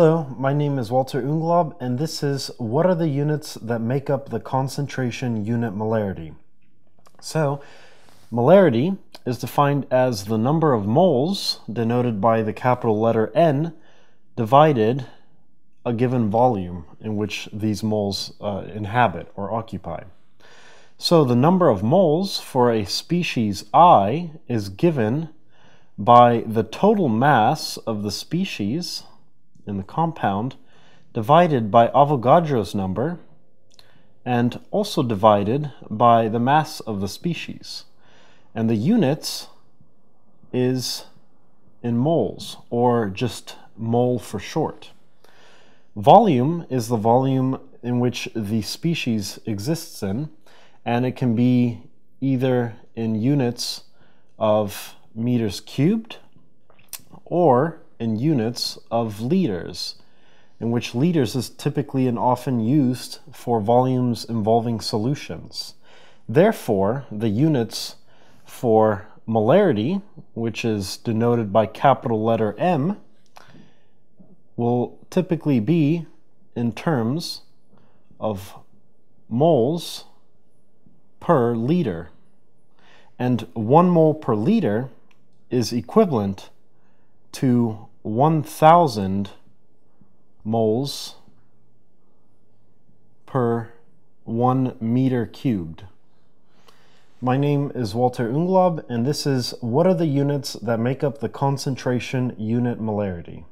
my name is Walter Unglaub, and this is what are the units that make up the concentration unit molarity? So, molarity is defined as the number of moles, denoted by the capital letter N, divided a given volume in which these moles uh, inhabit or occupy. So the number of moles for a species I is given by the total mass of the species in the compound divided by Avogadro's number and also divided by the mass of the species. And the units is in moles, or just mole for short. Volume is the volume in which the species exists in, and it can be either in units of meters cubed or in units of liters, in which liters is typically and often used for volumes involving solutions. Therefore, the units for molarity, which is denoted by capital letter M, will typically be in terms of moles per liter. And one mole per liter is equivalent to 1,000 moles per one meter cubed. My name is Walter Unglaub, and this is What are the units that make up the concentration unit molarity?